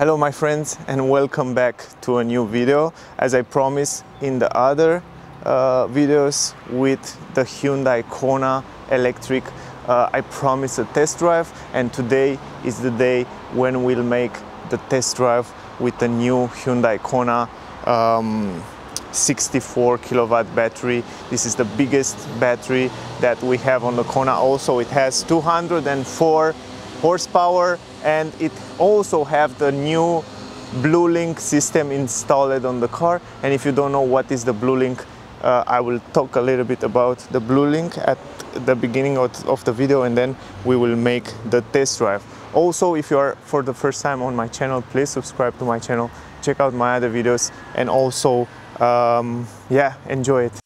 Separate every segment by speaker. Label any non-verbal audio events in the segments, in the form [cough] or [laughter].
Speaker 1: Hello my friends and welcome back to a new video. As I promised in the other uh, videos with the Hyundai Kona electric, uh, I promised a test drive and today is the day when we'll make the test drive with the new Hyundai Kona um, 64 kilowatt battery. This is the biggest battery that we have on the Kona. Also, it has 204 horsepower and it also have the new BlueLink system installed on the car. And if you don't know what is the BlueLink, uh, I will talk a little bit about the BlueLink at the beginning of, of the video and then we will make the test drive. Also, if you are for the first time on my channel, please subscribe to my channel, check out my other videos and also um, yeah enjoy it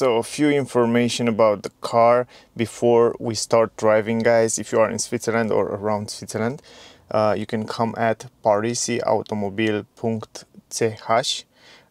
Speaker 1: so a few information about the car before we start driving guys. If you are in Switzerland or around Switzerland uh, you can come at parisiautomobil.ch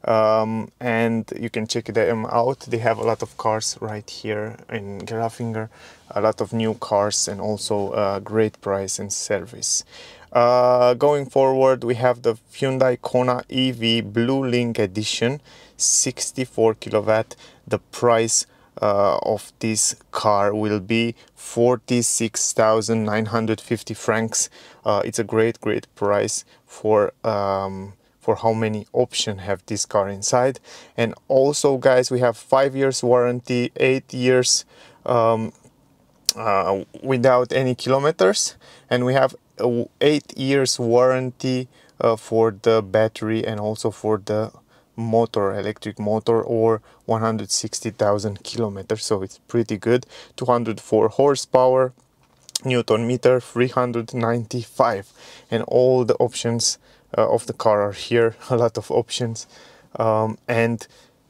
Speaker 1: um, and you can check them out. They have a lot of cars right here in Gerlafingen a lot of new cars and also a great price and service uh, going forward we have the Hyundai Kona EV Blue Link Edition 64 kilowatt. The price uh, of this car will be 46,950 francs. Uh, it's a great great price for um, for how many options have this car inside. And also guys we have five years warranty eight years um, uh, without any kilometers. And we have eight years warranty uh, for the battery and also for the motor electric motor or 160,000 kilometers. So it's pretty good. 204 horsepower newton meter 395 and all the options uh, of the car are here [laughs] a lot of options. Um, and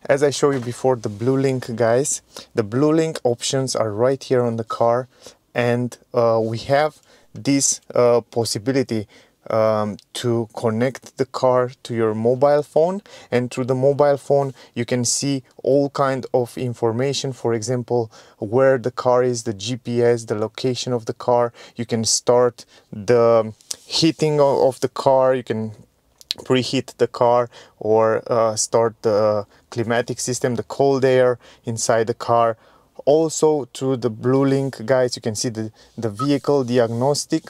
Speaker 1: as I show you before the BlueLink guys the BlueLink options are right here on the car. And uh, we have this uh, possibility um, to connect the car to your mobile phone. And through the mobile phone you can see all kind of information. For example where the car is the GPS the location of the car. You can start the heating of the car. You can preheat the car or uh, start the climatic system the cold air inside the car also through the BlueLink guys you can see the the vehicle diagnostic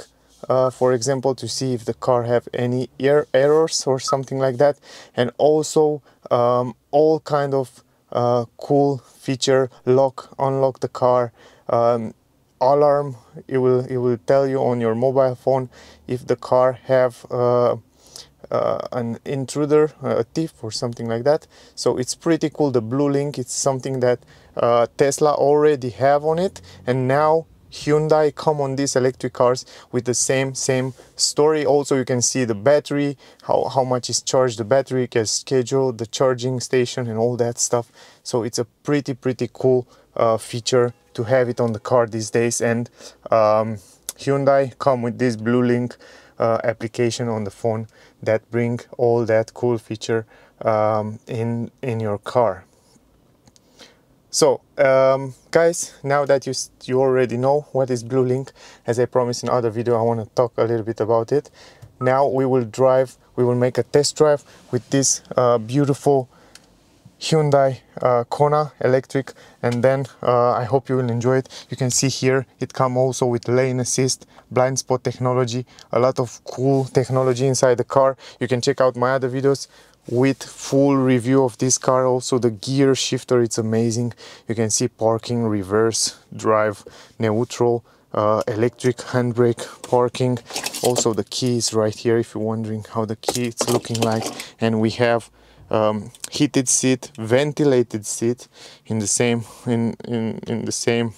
Speaker 1: uh, for example to see if the car have any air errors or something like that. And also um, all kind of uh, cool feature lock unlock the car um, alarm it will it will tell you on your mobile phone if the car have uh, uh, an intruder, a thief or something like that. So it's pretty cool. The blue link, it's something that uh, Tesla already have on it. And now Hyundai come on these electric cars with the same same story also you can see the battery how, how much is charged the battery can schedule the charging station and all that stuff so it's a pretty pretty cool uh, feature to have it on the car these days and um, Hyundai come with this BlueLink uh, application on the phone that bring all that cool feature um, in in your car so um, guys, now that you, you already know what is BlueLink, as I promised in other video, I want to talk a little bit about it. Now we will drive, we will make a test drive with this uh, beautiful Hyundai uh, Kona electric and then uh, I hope you will enjoy it. You can see here it come also with lane assist, blind spot technology, a lot of cool technology inside the car. You can check out my other videos with full review of this car also the gear shifter it's amazing you can see parking reverse drive neutral uh, electric handbrake parking also the key is right here if you're wondering how the key is looking like and we have um, heated seat ventilated seat in the same in, in in the same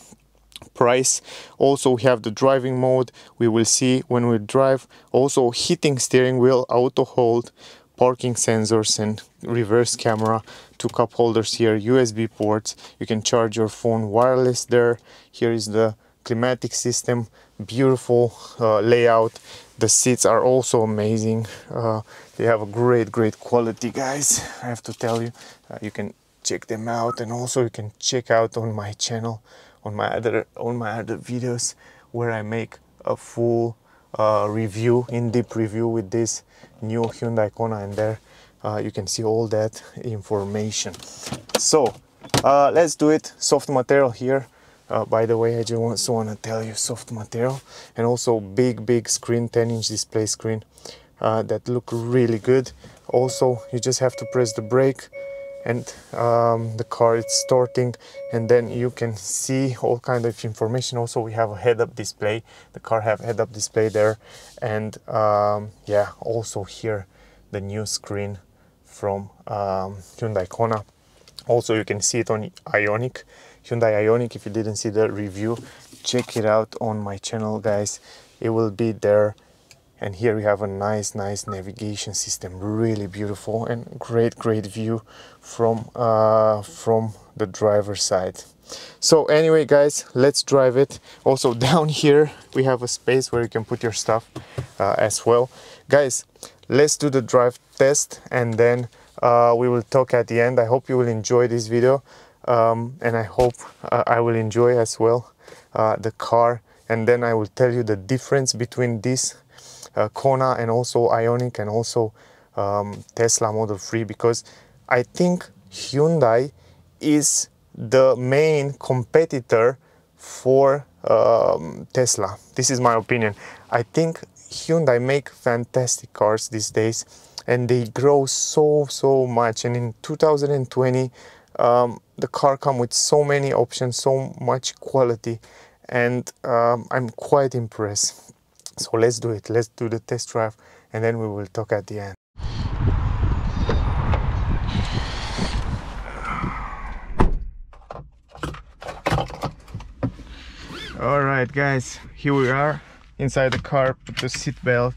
Speaker 1: price. Also we have the driving mode. We will see when we drive. Also heating steering wheel auto hold parking sensors and reverse camera two cup holders here usb ports. You can charge your phone wireless there. Here is the climatic system. Beautiful uh, layout. The seats are also amazing. Uh, they have a great great quality guys i have to tell you. Uh, you can check them out and also you can check out on my channel on my other on my other videos where i make a full uh, review in-depth review with this new hyundai kona and there uh, you can see all that information. So uh, let's do it. Soft material here. Uh, by the way, I just want to tell you soft material and also big, big screen, 10 inch display screen uh, that look really good. Also, you just have to press the brake and um, the car is starting and then you can see all kind of information. Also we have a head-up display. The car have head-up display there. And um, yeah also here the new screen from um, Hyundai Kona. Also you can see it on Ioniq. Hyundai Ioniq if you didn't see the review check it out on my channel guys. It will be there and here we have a nice nice navigation system. Really beautiful and great great view from uh, from the driver's side. So anyway guys let's drive it. Also [laughs] down here we have a space where you can put your stuff uh, as well. Guys let's do the drive test and then uh, we will talk at the end. I hope you will enjoy this video um, and I hope uh, I will enjoy as well uh, the car. And then I will tell you the difference between this uh, Kona and also Ioniq and also um, Tesla Model 3 because I think Hyundai is the main competitor for um, Tesla. This is my opinion. I think Hyundai make fantastic cars these days and they grow so so much and in 2020 um, the car come with so many options so much quality and um, I'm quite impressed so let's do it. Let's do the test drive and then we will talk at the end. All right guys. Here we are inside the car put the seat belt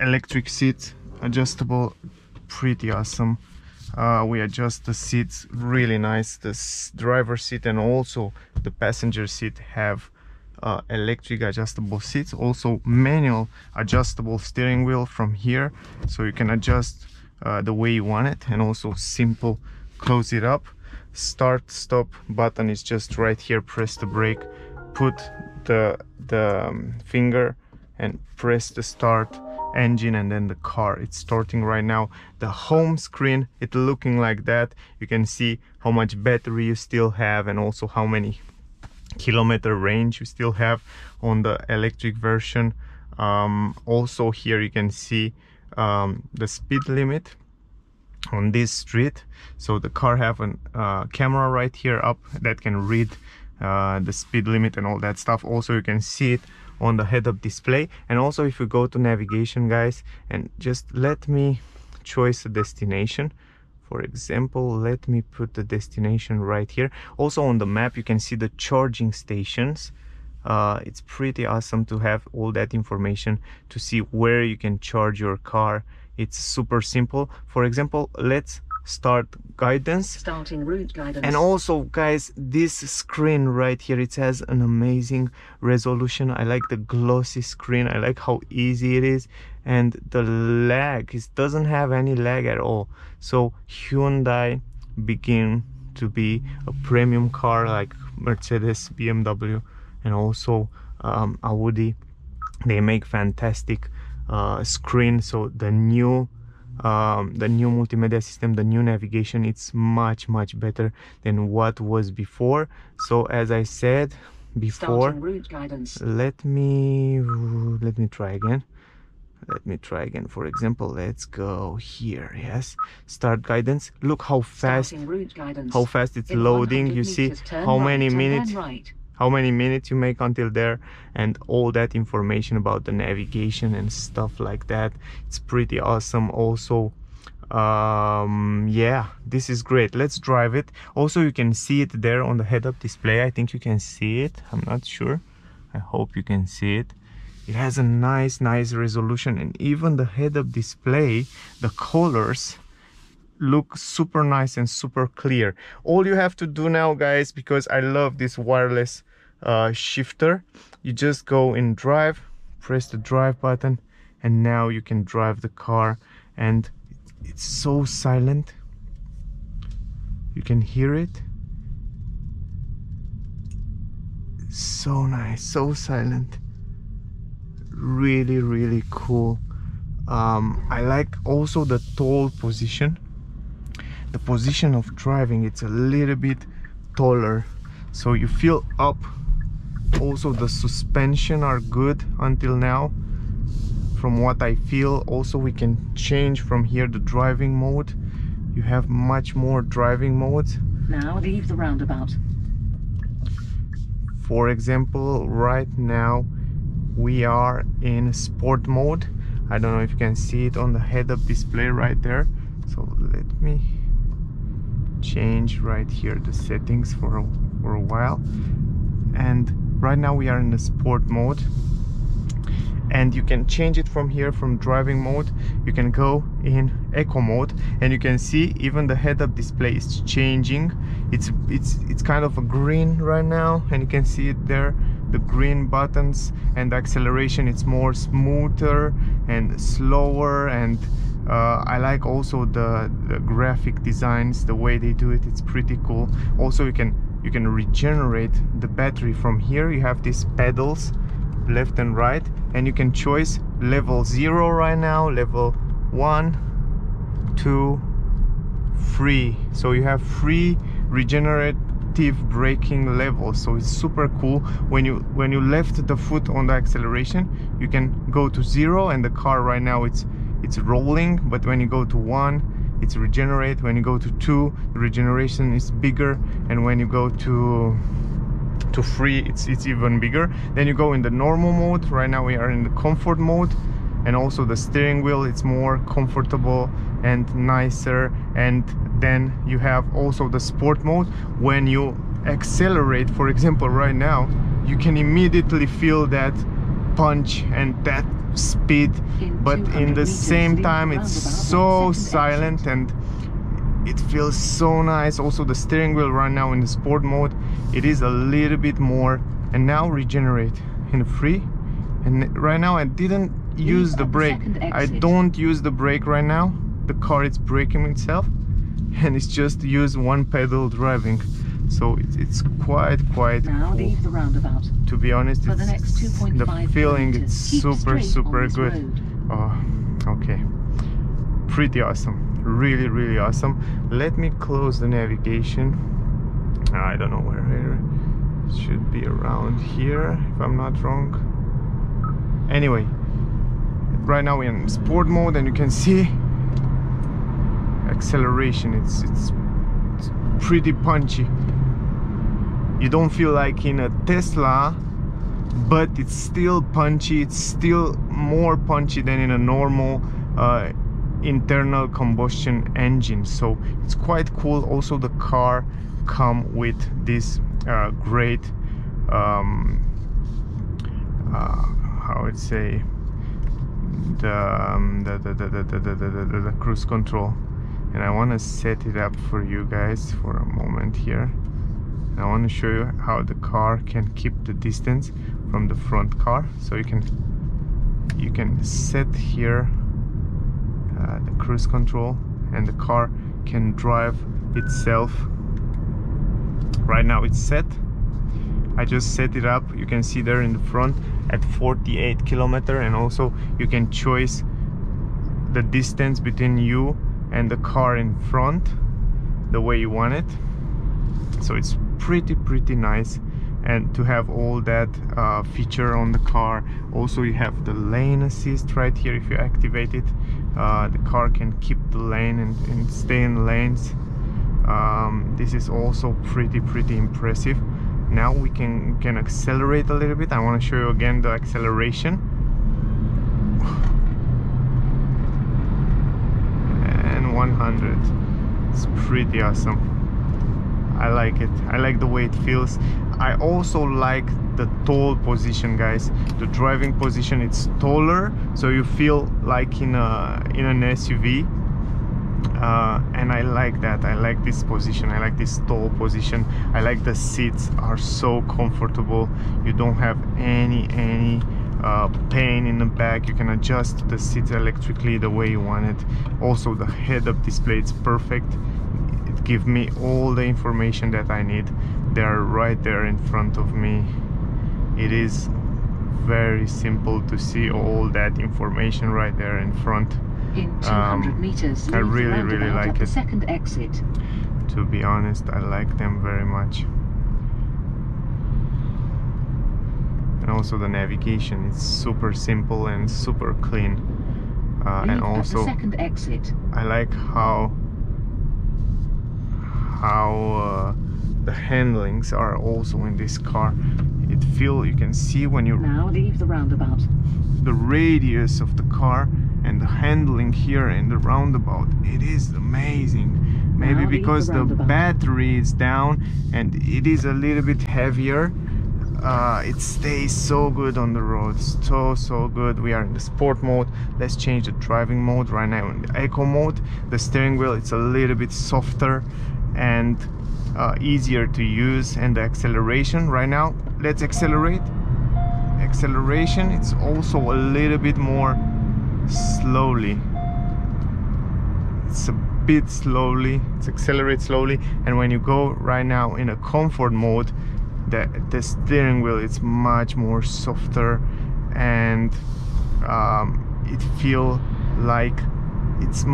Speaker 1: electric seat adjustable. Pretty awesome. Uh, we adjust the seats. Really nice. The driver seat and also the passenger seat have uh, electric adjustable seats. Also manual adjustable steering wheel from here. So you can adjust uh, the way you want it and also simple close it up. Start stop button is just right here. Press the brake put the the um, finger and press the start engine and then the car. It's starting right now. The home screen it looking like that. You can see how much battery you still have and also how many kilometer range you still have on the electric version. Um, also here you can see um, the speed limit on this street. So the car have a uh, camera right here up that can read uh, the speed limit and all that stuff. Also you can see it on the head-up display. And also if you go to navigation guys and just let me choose a destination for example let me put the destination right here. Also on the map you can see the charging stations. Uh, it's pretty awesome to have all that information to see where you can charge your car. It's super simple. For example let's start guidance.
Speaker 2: Starting route guidance.
Speaker 1: And also guys this screen right here it has an amazing resolution. I like the glossy screen. I like how easy it is. And the lag it doesn't have any lag at all. So hyundai begin to be a premium car like mercedes bmw and also um, audi. They make fantastic uh, screen. So the new um, the new multimedia system the new navigation it's much much better than what was before. So as I said before let me let me try again. Let me try again. For example let's go here yes? Start guidance. Look how fast how fast it's In loading. You see how many minutes right how many minutes you make until there and all that information about the navigation and stuff like that. It's pretty awesome. Also um yeah this is great. Let's drive it. Also you can see it there on the head-up display. I think you can see it. I'm not sure. I hope you can see it. It has a nice nice resolution and even the head-up display the colors look super nice and super clear. All you have to do now guys because i love this wireless uh, shifter. You just go in drive press the drive button and now you can drive the car. And it's so silent. You can hear it. So nice so silent. Really really cool. Um, I like also the tall position. The position of driving it's a little bit taller. So you feel up also the suspension are good until now. From what I feel also we can change from here the driving mode. You have much more driving modes.
Speaker 2: Now leave the roundabout.
Speaker 1: For example right now we are in sport mode. I don't know if you can see it on the head-up display right there. So let me change right here the settings for a, for a while. And right now we are in the sport mode. And you can change it from here from driving mode. You can go in eco mode. And you can see even the head-up display is changing. It's it's it's kind of a green right now. And you can see it there the green buttons. And acceleration it's more smoother and slower. And uh, I like also the, the graphic designs the way they do it. It's pretty cool. Also you can you can regenerate the battery. From here you have these pedals left and right and you can choose level 0 right now level 1 2 3 so you have three regenerative braking levels. So it's super cool. When you when you left the foot on the acceleration you can go to zero and the car right now it's it's rolling. But when you go to one it's regenerate. When you go to two the regeneration is bigger. And when you go to to three it's it's even bigger. Then you go in the normal mode. Right now we are in the comfort mode. And also the steering wheel it's more comfortable and nicer. And then you have also the sport mode. When you accelerate for example right now you can immediately feel that punch and that speed but in the same time it's so silent and it feels so nice. Also the steering wheel right now in the sport mode it is a little bit more and now regenerate in free. And right now I didn't use the brake. I don't use the brake right now. The car is braking itself [laughs] and it's just use one pedal driving so it's, it's quite quite
Speaker 2: Now
Speaker 1: cool.
Speaker 2: leave the roundabout.
Speaker 1: to be honest
Speaker 2: For the next 2.5
Speaker 1: the feeling it's super super good.
Speaker 2: road.
Speaker 1: oh okay. Pretty awesome. Really really awesome. Let me close the navigation. I don't know where it should be around here if i'm not wrong. Anyway right now we're in sport mode and you can see acceleration. It's it's, it's pretty punchy you don't feel like in a Tesla but it's still punchy it's still more punchy than in a normal uh, internal combustion engine. So it's quite cool. Also the car come with this uh, great um, uh, how would say the, um, the, the, the, the, the, the, the cruise control. And I want to set it up for you guys for a moment here. I want to show you how the car can keep the distance from the front car. So you can you can set here uh, the cruise control and the car can drive itself. Right now it's set. I just set it up. You can see there in the front at 48 kilometer and also you can choose the distance between you and the car in front the way you want it. So it's pretty pretty nice. And to have all that uh, feature on the car. Also you have the lane assist right here. If you activate it uh, the car can keep the lane and, and stay in lanes. Um, this is also pretty pretty impressive. Now we can can accelerate a little bit. I want to show you again the acceleration. And 100 it's pretty awesome I like it. I like the way it feels. I also like the tall position, guys. The driving position it's taller, so you feel like in a in an SUV. Uh, and I like that. I like this position. I like this tall position. I like the seats are so comfortable. You don't have any any uh, pain in the back you can adjust the seats electrically the way you want it also the head-up display it's perfect it gives me all the information that I need they're right there in front of me it is very simple to see all that information right there in front
Speaker 2: In 200
Speaker 1: Um,
Speaker 2: meters,
Speaker 1: I really, really like
Speaker 2: at the
Speaker 1: it.
Speaker 2: second exit.
Speaker 1: to be honest I like them very much and also the navigation is super simple and super clean uh, and also
Speaker 2: second exit.
Speaker 1: I like how how uh, the handlings are also in this car. It feel you can see when you
Speaker 2: Now leave the roundabout.
Speaker 1: the radius of the car and the handling here in the roundabout. It is amazing. Maybe
Speaker 2: Now leave the
Speaker 1: because the battery is down and it is a little bit heavier uh, it stays so good on the road. So so good. We are in the sport mode. Let's change the driving mode right now. In the eco mode the steering wheel it's a little bit softer and uh, easier to use and the acceleration right now. Let's accelerate. Acceleration it's also a little bit more slowly. It's a bit slowly. It's accelerate slowly. And when you go right now in a comfort mode the, the steering wheel it's much more softer and um, it feel like it's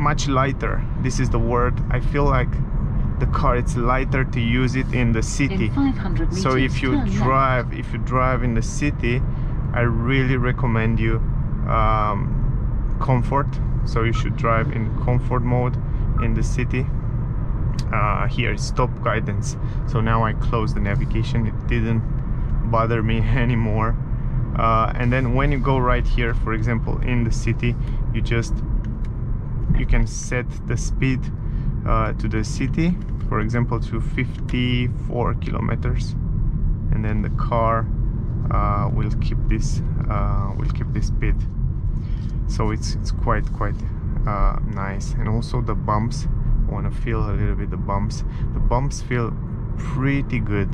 Speaker 1: much lighter. This is the word. I feel like the car it's lighter to use it in the city.
Speaker 2: In
Speaker 1: so if you
Speaker 2: turn left.
Speaker 1: drive if you drive in the city i really recommend you um, comfort. So you should drive in comfort mode in the city. Uh, here is stop guidance. So now i close the navigation. It didn't bother me [laughs] anymore. Uh, and then when you go right here for example in the city you just you can set the speed uh, to the city for example to 54 kilometers. And then the car uh, will keep this uh, will keep this speed. So it's it's quite quite uh, nice. And also the bumps I want to feel a little bit the bumps. The bumps feel pretty good.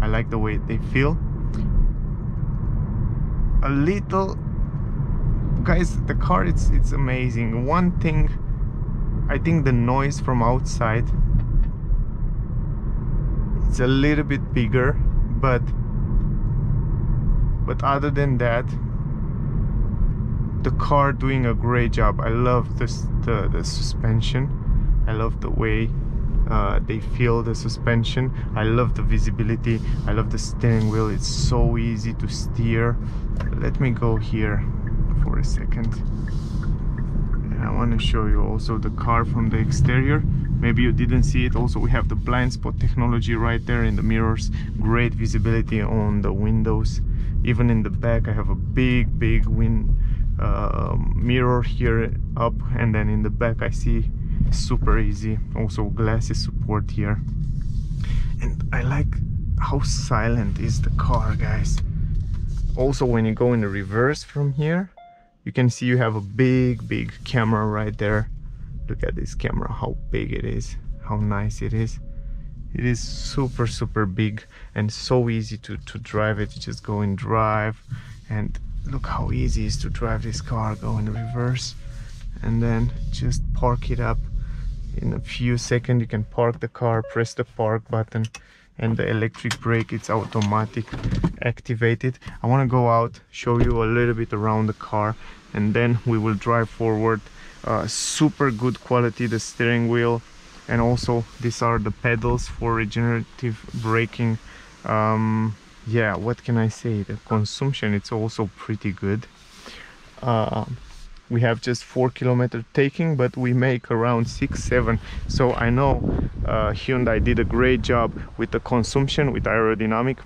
Speaker 1: I like the way they feel. A little guys the car it's it's amazing. One thing I think the noise from outside it's a little bit bigger but but other than that the car doing a great job. I love this the, the suspension. I love the way uh, they feel the suspension. I love the visibility. I love the steering wheel. It's so easy to steer. Let me go here for a second. And I want to show you also the car from the exterior. Maybe you didn't see it. Also we have the blind spot technology right there in the mirrors. Great visibility on the windows. Even in the back I have a big big wind uh, mirror here up. And then in the back I see super easy also glasses support here. And I like how silent is the car guys. Also when you go in the reverse from here you can see you have a big big camera right there. Look at this camera how big it is how nice it is. It is super super big and so easy to, to drive it. You just go and drive and look how easy it is to drive this car go in reverse and then just park it up. In a few seconds you can park the car press the park button and the electric brake it's automatic activated i want to go out show you a little bit around the car and then we will drive forward. Uh, super good quality the steering wheel and also these are the pedals for regenerative braking. Um, yeah what can i say? The consumption it's also pretty good. Uh, we have just four kilometer taking but we make around six seven. So i know uh, hyundai did a great job with the consumption with aerodynamic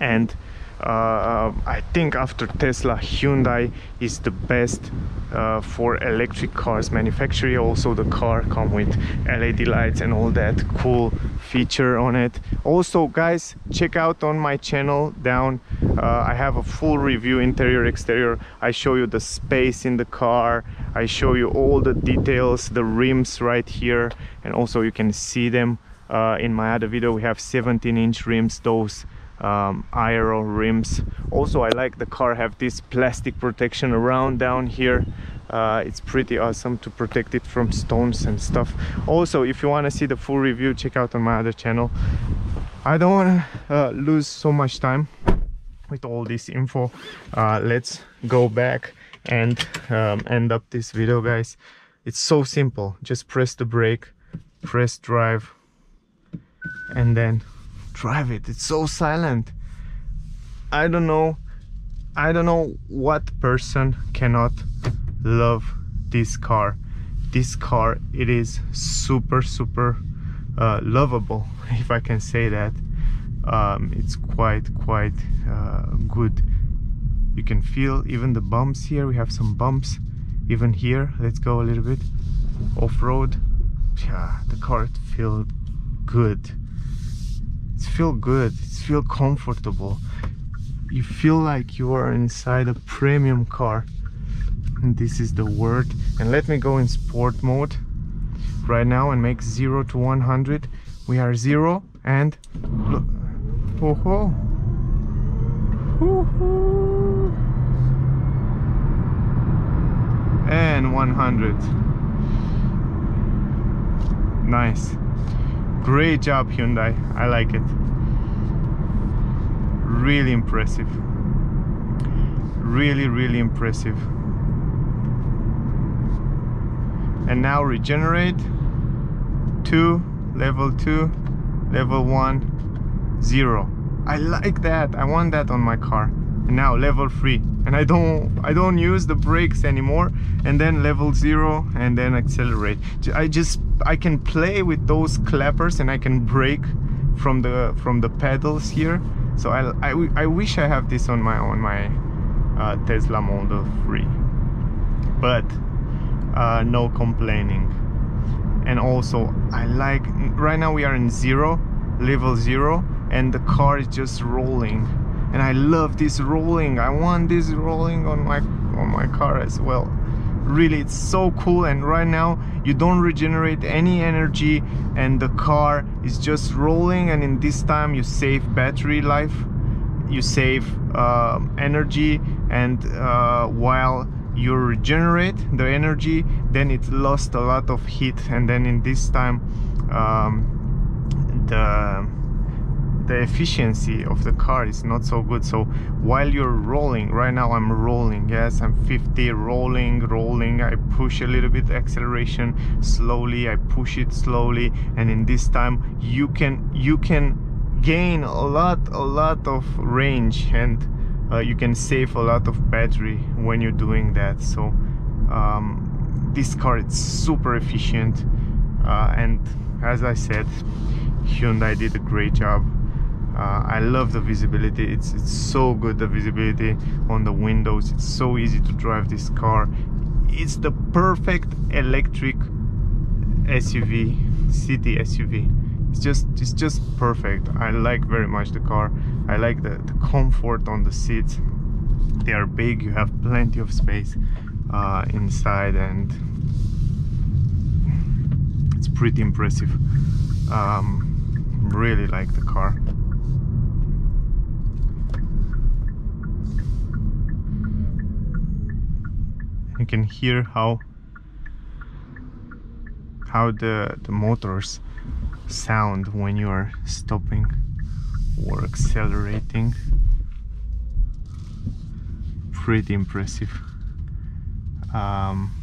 Speaker 1: and uh, I think after Tesla, Hyundai is the best uh, for electric cars manufacturer. Also, the car come with LED lights and all that cool feature on it. Also, guys, check out on my channel down. Uh, I have a full review, interior, exterior. I show you the space in the car. I show you all the details, the rims right here, and also you can see them uh, in my other video. We have 17 inch rims. Those um, aero rims. Also I like the car have this plastic protection around down here. Uh, it's pretty awesome to protect it from stones and stuff. Also if you want to see the full review check out on my other channel. I don't want to uh, lose so much time with all this info. Uh, let's go back and um, end up this video guys. It's so simple. Just press the brake press drive and then drive it. It's so silent. I don't know. I don't know what person cannot love this car. This car it is super super uh, lovable [laughs] if i can say that. Um, it's quite quite uh, good. You can feel even the bumps here. We have some bumps even here. Let's go a little bit off-road. Yeah the car feels good it feel good. It feel comfortable. You feel like you are inside a premium car. And this is the word. And let me go in sport mode. Right now and make 0 to 100 we are 0 and look. Oh ho and 100 nice great job Hyundai. I like it. Really impressive. Really really impressive. And now regenerate 2 level 2 level 1 0 I like that. I want that on my car. And now level 3 and I don't I don't use the brakes anymore. And then level 0 and then accelerate. I just I can play with those clappers and I can brake from the from the pedals here. So I, I, I wish I have this on my on my uh, Tesla Model 3 but uh, no complaining. And also I like right now we are in zero level zero and the car is just rolling and I love this rolling. I want this rolling on my on my car as well. Really it's so cool and right now you don't regenerate any energy and the car is just rolling and in this time you save battery life you save uh, energy and uh, while you regenerate the energy then it lost a lot of heat and then in this time um, the the efficiency of the car is not so good. So while you're rolling right now i'm rolling yes i'm 50 rolling rolling. I push a little bit acceleration slowly i push it slowly. And in this time you can you can gain a lot a lot of range and uh, you can save a lot of battery when you're doing that. So um, this car is super efficient uh, and as I said Hyundai did a great job uh, I love the visibility. It's it's so good the visibility on the windows. It's so easy to drive this car. It's the perfect electric SUV city SUV it's just it's just perfect. I like very much the car. I like the, the comfort on the seats. They are big. You have plenty of space uh, inside and it's pretty impressive. Um, really like the car you can hear how how the the motors sound when you are stopping or accelerating. Pretty impressive. Um,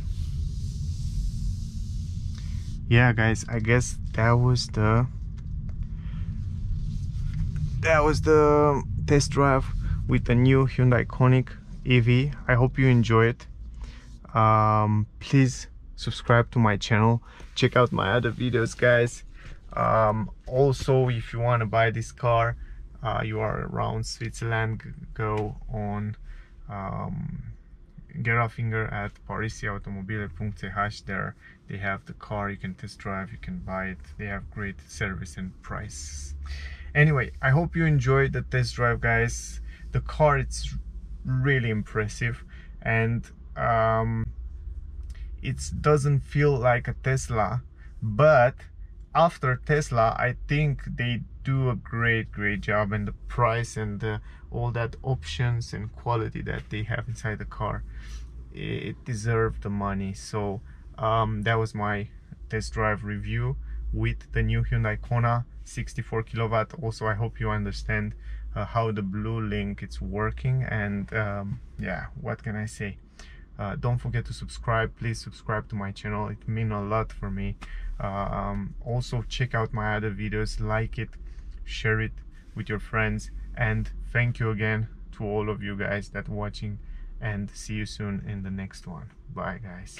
Speaker 1: yeah guys I guess that was the that was the test drive with the new Hyundai Koniq EV I hope you enjoy it um, please subscribe to my channel check out my other videos guys um, also if you want to buy this car uh, you are around Switzerland, go on um, Gerlafingen at parisiautomobile.ch. There they have the car you can test drive, you can buy it. They have great service and price. Anyway, I hope you enjoyed the test drive, guys. The car it's really impressive and um, it doesn't feel like a Tesla, but after Tesla, I think they do a great, great job and the price and the, all that options and quality that they have inside the car, it deserved the money. So um, that was my test drive review with the new Hyundai Kona 64 kilowatt. Also, I hope you understand uh, how the blue link it's working and um, yeah, what can I say? Uh, don't forget to subscribe. Please subscribe to my channel. It means a lot for me. Um, also check out my other videos. Like it share it with your friends. And thank you again to all of you guys that watching. And see you soon in the next one. Bye guys